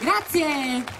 Grazie!